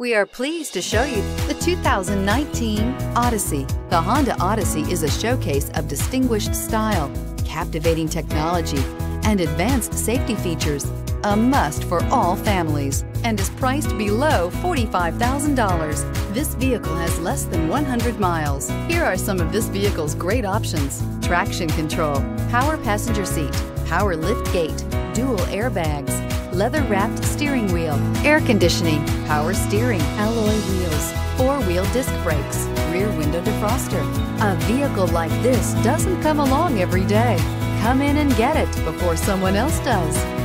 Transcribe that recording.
We are pleased to show you the 2019 Odyssey. The Honda Odyssey is a showcase of distinguished style, captivating technology, and advanced safety features. A must for all families and is priced below $45,000. This vehicle has less than 100 miles. Here are some of this vehicle's great options. Traction control, power passenger seat, power lift gate, dual airbags, leather-wrapped steering wheel, air conditioning, power steering, alloy wheels, four-wheel disc brakes, rear window defroster. A vehicle like this doesn't come along every day. Come in and get it before someone else does.